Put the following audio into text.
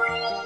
Bye.